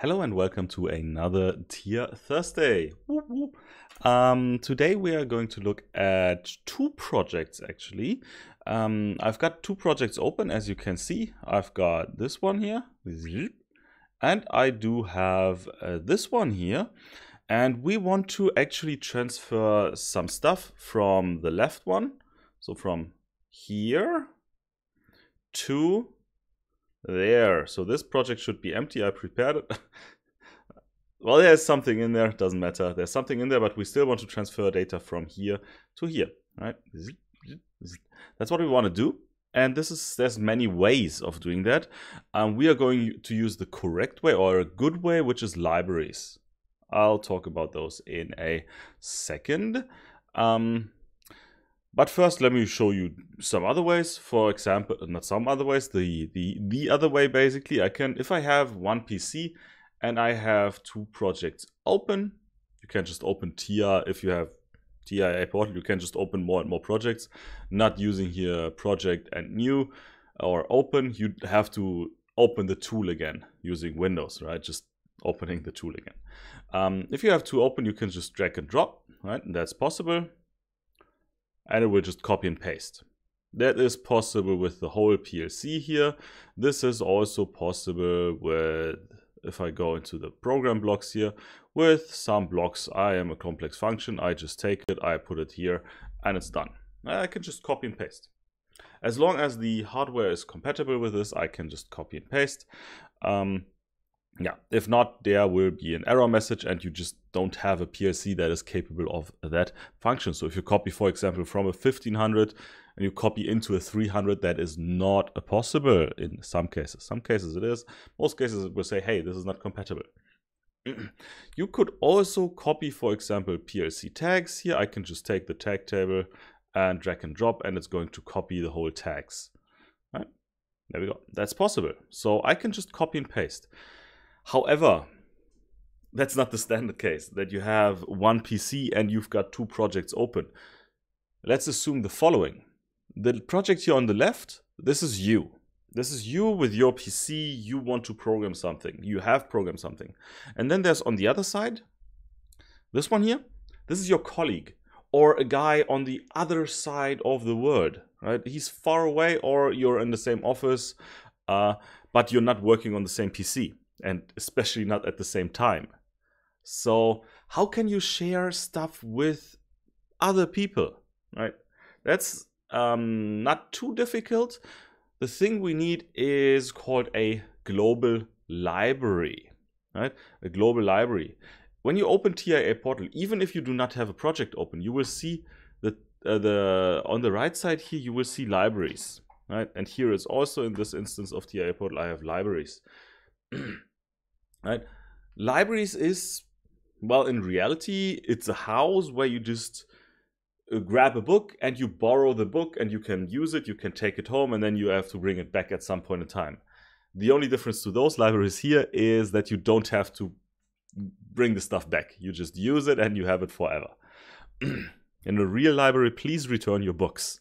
Hello and welcome to another TIA Thursday. Um, today we are going to look at two projects actually. Um, I've got two projects open as you can see. I've got this one here and I do have uh, this one here. And we want to actually transfer some stuff from the left one. So from here to there. So this project should be empty. I prepared it. well, there's something in there. Doesn't matter. There's something in there, but we still want to transfer data from here to here. Right? That's what we want to do. And this is there's many ways of doing that. Um, we are going to use the correct way or a good way, which is libraries. I'll talk about those in a second. Um, but first, let me show you some other ways. For example, not some other ways, the, the, the other way basically, I can, if I have one PC and I have two projects open, you can just open TIA. If you have TIA portal, you can just open more and more projects, not using here project and new or open. You have to open the tool again using Windows, right? Just opening the tool again. Um, if you have two open, you can just drag and drop, right? And that's possible and it will just copy and paste. That is possible with the whole PLC here. This is also possible with, if I go into the program blocks here, with some blocks, I am a complex function, I just take it, I put it here, and it's done. I can just copy and paste. As long as the hardware is compatible with this, I can just copy and paste. Um, yeah, if not, there will be an error message and you just don't have a PLC that is capable of that function. So if you copy, for example, from a 1500 and you copy into a 300, that is not possible in some cases. Some cases it is. Most cases it will say, hey, this is not compatible. you could also copy, for example, PLC tags. Here I can just take the tag table and drag and drop and it's going to copy the whole tags. Right? There we go. That's possible. So I can just copy and paste. However, that's not the standard case that you have one PC and you've got two projects open. Let's assume the following. The project here on the left, this is you. This is you with your PC, you want to program something. You have programmed something. And then there's on the other side, this one here, this is your colleague or a guy on the other side of the world, right? He's far away or you're in the same office, uh, but you're not working on the same PC and especially not at the same time. So, how can you share stuff with other people, right? That's um, not too difficult. The thing we need is called a global library, right? A global library. When you open TIA portal, even if you do not have a project open, you will see that uh, the on the right side here you will see libraries, right? And here is also in this instance of TIA portal I have libraries. right? Libraries is, well, in reality, it's a house where you just uh, grab a book and you borrow the book and you can use it, you can take it home, and then you have to bring it back at some point in time. The only difference to those libraries here is that you don't have to bring the stuff back. You just use it and you have it forever. in a real library, please return your books.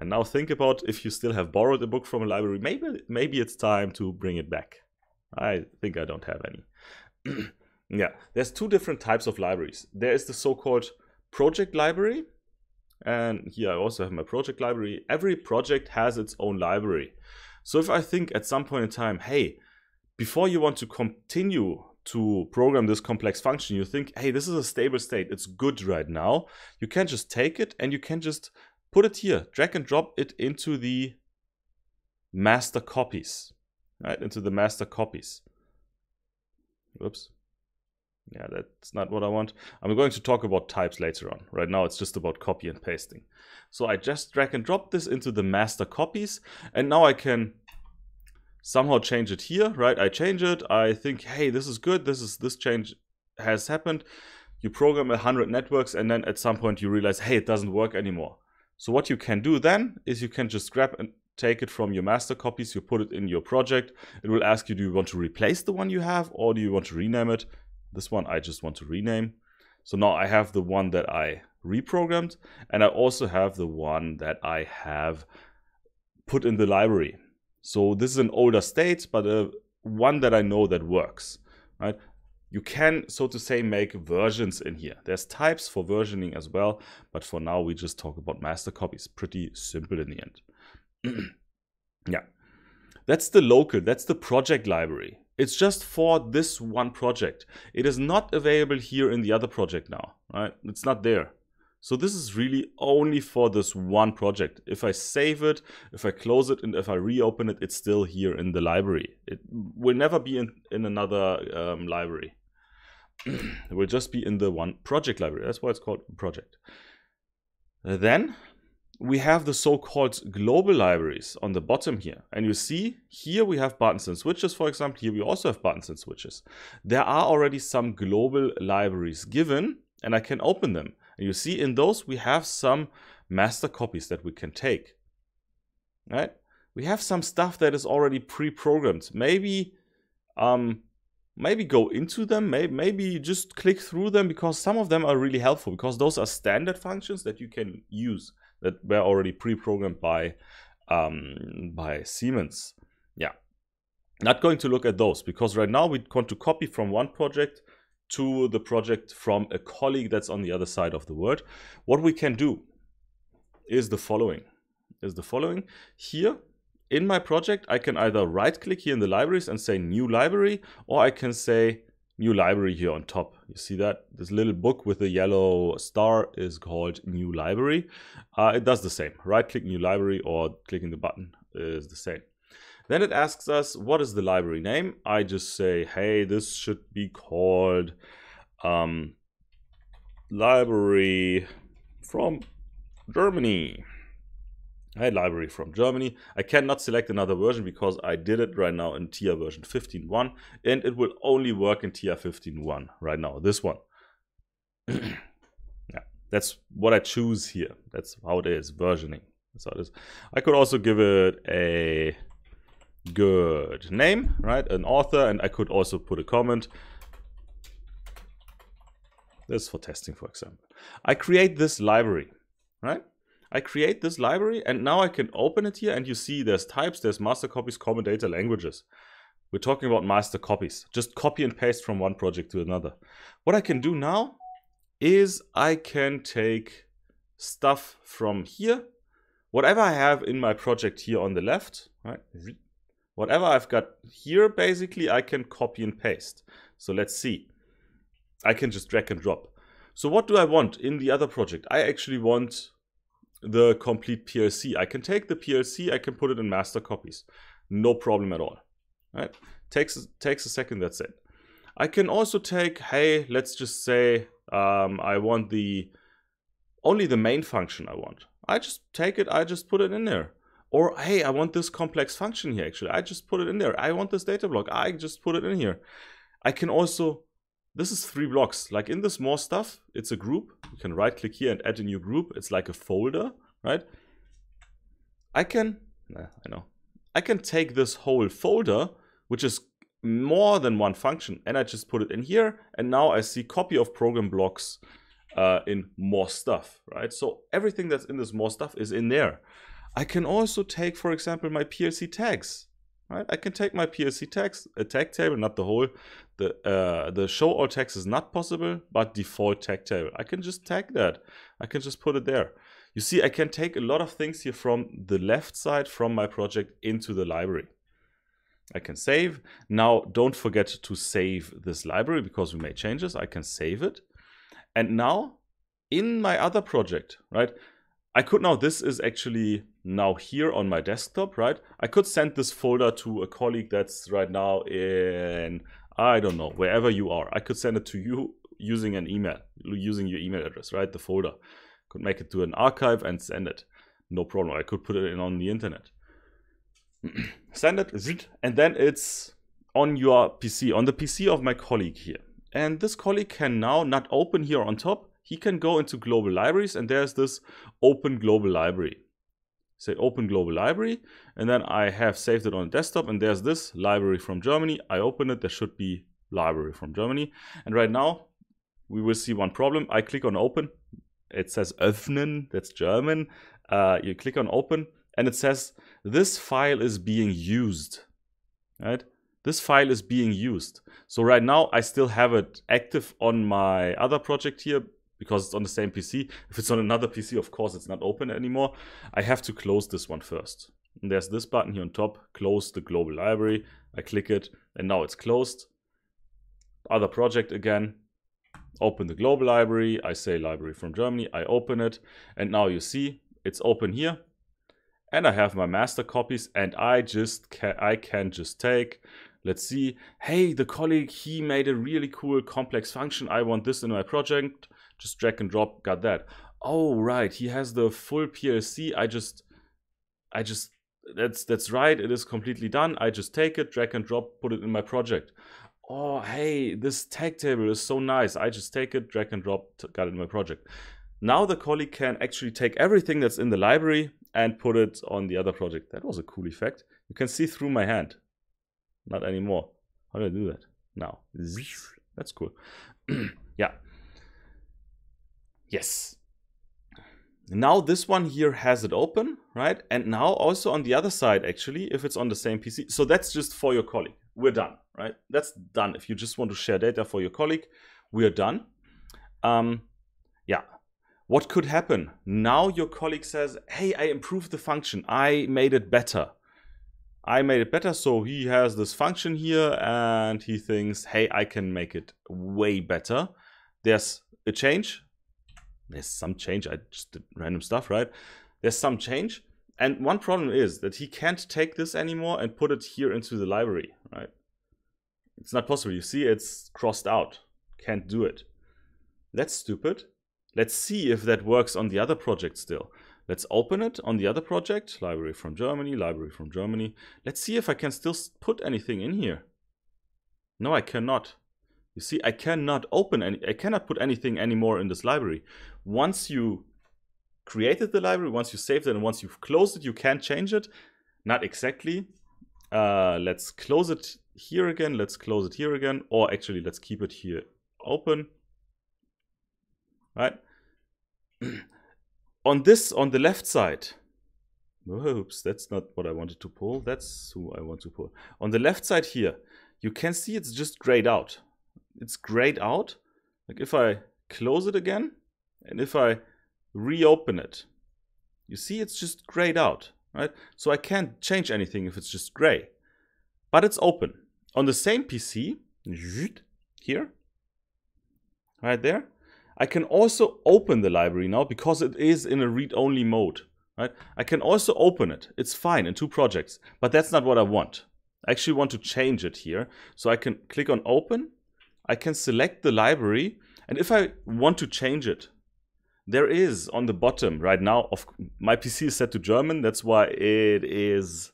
And now think about if you still have borrowed a book from a library, maybe maybe it's time to bring it back. I think I don't have any. yeah, there's two different types of libraries. There is the so-called project library. And here I also have my project library. Every project has its own library. So if I think at some point in time, hey, before you want to continue to program this complex function, you think, hey, this is a stable state. It's good right now. You can just take it and you can just put it here, drag and drop it into the master copies right, into the master copies. Whoops. Yeah, that's not what I want. I'm going to talk about types later on. Right now it's just about copy and pasting. So I just drag and drop this into the master copies and now I can somehow change it here, right? I change it. I think, hey, this is good. This is this change has happened. You program a hundred networks and then at some point you realize, hey, it doesn't work anymore. So what you can do then is you can just grab and take it from your master copies, you put it in your project. It will ask you, do you want to replace the one you have or do you want to rename it? This one I just want to rename. So now I have the one that I reprogrammed and I also have the one that I have put in the library. So this is an older state, but a one that I know that works. right? You can, so to say, make versions in here. There's types for versioning as well, but for now we just talk about master copies. Pretty simple in the end. yeah, that's the local, that's the project library. It's just for this one project. It is not available here in the other project now, right? It's not there. So this is really only for this one project. If I save it, if I close it, and if I reopen it, it's still here in the library. It will never be in, in another um, library. it will just be in the one project library. That's why it's called project. then we have the so-called global libraries on the bottom here. And you see, here we have buttons and switches, for example. Here we also have buttons and switches. There are already some global libraries given, and I can open them. And you see in those we have some master copies that we can take. Right? We have some stuff that is already pre-programmed. Maybe um, maybe go into them, maybe, maybe just click through them because some of them are really helpful because those are standard functions that you can use that were already pre-programmed by um, by Siemens. Yeah, not going to look at those because right now we want to copy from one project to the project from a colleague that's on the other side of the world. What we can do is the following. Is the following. Here in my project, I can either right click here in the libraries and say new library, or I can say new library here on top. You see that? This little book with the yellow star is called new library. Uh, it does the same. Right click new library or clicking the button is the same. Then it asks us, what is the library name? I just say, hey, this should be called um, library from Germany. Hey, library from Germany. I cannot select another version because I did it right now in TIA version 15.1 and it will only work in TIA 15.1 right now, this one. yeah, that's what I choose here. That's how it is, versioning. How it is. I could also give it a good name, right? An author, and I could also put a comment. This for testing, for example. I create this library, right? I create this library and now I can open it here and you see there's types, there's master copies, common data languages. We're talking about master copies. Just copy and paste from one project to another. What I can do now is I can take stuff from here, whatever I have in my project here on the left, right? Whatever I've got here, basically, I can copy and paste. So let's see. I can just drag and drop. So what do I want in the other project? I actually want the complete PLC. I can take the PLC, I can put it in master copies. No problem at all. Right? Takes, takes a second, that's it. I can also take, hey, let's just say um, I want the, only the main function I want. I just take it, I just put it in there. Or, hey, I want this complex function here, actually. I just put it in there. I want this data block. I just put it in here. I can also this is three blocks. Like in this more stuff, it's a group. You can right click here and add a new group. It's like a folder, right? I can, nah, I know. I can take this whole folder, which is more than one function, and I just put it in here. And now I see copy of program blocks uh, in more stuff, right? So everything that's in this more stuff is in there. I can also take, for example, my PLC tags. Right? I can take my PLC tags, a tag table, not the whole. The uh, the show all tags is not possible, but default tag table. I can just tag that. I can just put it there. You see, I can take a lot of things here from the left side from my project into the library. I can save. Now, don't forget to save this library because we made changes. I can save it. And now, in my other project, right, I could now, this is actually now here on my desktop, right? I could send this folder to a colleague that's right now in, I don't know, wherever you are. I could send it to you using an email, using your email address, right? The folder. Could make it to an archive and send it. No problem. I could put it in on the internet. send it, and then it's on your PC, on the PC of my colleague here. And this colleague can now not open here on top. He can go into global libraries and there's this open global library say open global library and then I have saved it on desktop and there's this library from Germany. I open it, there should be library from Germany. And right now we will see one problem. I click on open, it says öffnen, that's German. Uh, you click on open and it says this file is being used, right? this file is being used. So right now I still have it active on my other project here because it's on the same PC. If it's on another PC, of course, it's not open anymore. I have to close this one first. And there's this button here on top, close the global library. I click it and now it's closed. Other project again, open the global library. I say library from Germany. I open it and now you see it's open here. And I have my master copies and I just I can just take Let's see. Hey, the colleague, he made a really cool complex function. I want this in my project. Just drag and drop, got that. Oh, right. He has the full PLC. I just, I just, that's, that's right. It is completely done. I just take it, drag and drop, put it in my project. Oh, hey, this tag table is so nice. I just take it, drag and drop, got it in my project. Now the colleague can actually take everything that's in the library and put it on the other project. That was a cool effect. You can see through my hand. Not anymore. How do I do that? Now. That's cool. yeah. Yes. Now this one here has it open, right? And now also on the other side, actually, if it's on the same PC. So that's just for your colleague. We're done, right? That's done. If you just want to share data for your colleague, we're done. Um, yeah. What could happen? Now your colleague says, hey, I improved the function. I made it better. I made it better. So he has this function here and he thinks, hey, I can make it way better. There's a change. There's some change. I just did random stuff, right? There's some change. And one problem is that he can't take this anymore and put it here into the library, right? It's not possible. You see, it's crossed out. Can't do it. That's stupid. Let's see if that works on the other project still. Let's open it on the other project, library from Germany, library from Germany. Let's see if I can still put anything in here. No, I cannot. You see, I cannot open any, I cannot put anything anymore in this library. Once you created the library, once you saved it, and once you've closed it, you can change it. Not exactly. Uh, let's close it here again. Let's close it here again. Or actually, let's keep it here open. Right? on this, on the left side, oops, that's not what I wanted to pull. That's who I want to pull. On the left side here, you can see it's just grayed out. It's grayed out. Like if I close it again, and if I reopen it, you see it's just grayed out, right? So I can't change anything if it's just gray. But it's open. On the same PC, here, right there, I can also open the library now because it is in a read-only mode. Right? I can also open it. It's fine in two projects, but that's not what I want. I actually want to change it here. So I can click on open. I can select the library. And if I want to change it, there is on the bottom right now, of my PC is set to German. That's why it is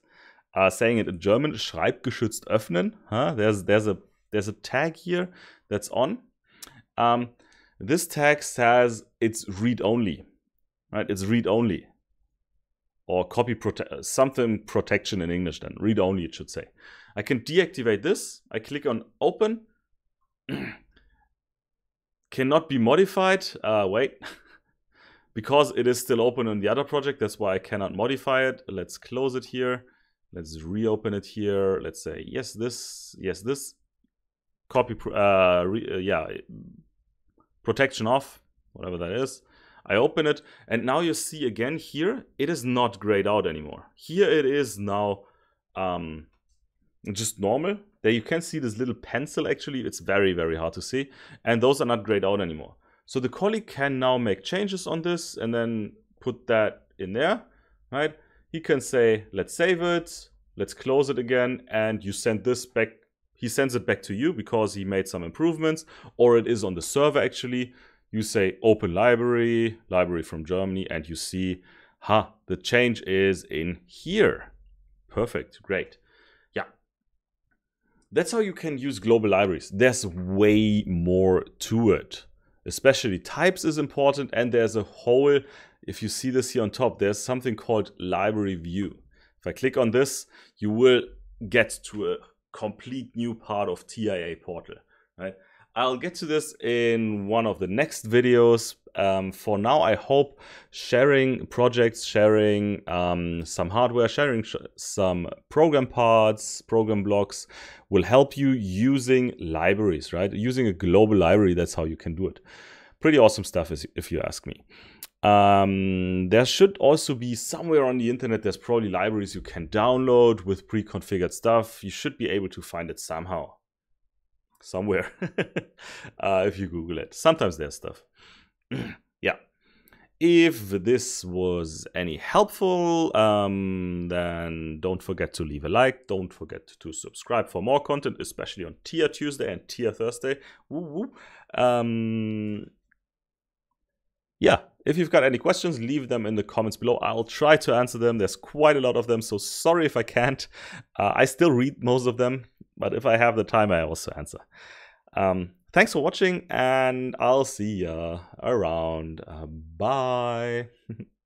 uh, saying it in German, schreibgeschützt öffnen. Huh? There's, there's, a, there's a tag here that's on. Um, this tag says it's read only, right? It's read only or copy prote something protection in English then, read only it should say. I can deactivate this. I click on open. Cannot be modified. Uh, wait. because it is still open on the other project, that's why I cannot modify it. Let's close it here. Let's reopen it here. Let's say yes, this, yes, this. Copy, uh, re, uh, yeah, protection off, whatever that is. I open it and now you see again here, it is not grayed out anymore. Here it is now um, just normal. There you can see this little pencil actually, it's very, very hard to see. And those are not grayed out anymore. So the colleague can now make changes on this and then put that in there, right? He can say, let's save it, let's close it again, and you send this back he sends it back to you because he made some improvements, or it is on the server actually. You say open library, library from Germany, and you see, ha, the change is in here. Perfect, great. That's how you can use global libraries. There's way more to it. Especially types is important, and there's a whole, if you see this here on top, there's something called library view. If I click on this, you will get to a complete new part of TIA portal, right? I'll get to this in one of the next videos. Um, for now, I hope sharing projects, sharing um, some hardware, sharing sh some program parts, program blocks will help you using libraries, right? Using a global library, that's how you can do it. Pretty awesome stuff, if you ask me. Um, there should also be somewhere on the internet, there's probably libraries you can download with pre-configured stuff. You should be able to find it somehow somewhere uh, if you Google it. Sometimes there's stuff. yeah. If this was any helpful, um, then don't forget to leave a like. Don't forget to subscribe for more content, especially on TIA Tuesday and TIA Thursday. Woo woo. Um, yeah, if you've got any questions, leave them in the comments below. I'll try to answer them. There's quite a lot of them, so sorry if I can't. Uh, I still read most of them, but if I have the time, I also answer. Um, thanks for watching, and I'll see you around. Uh, bye.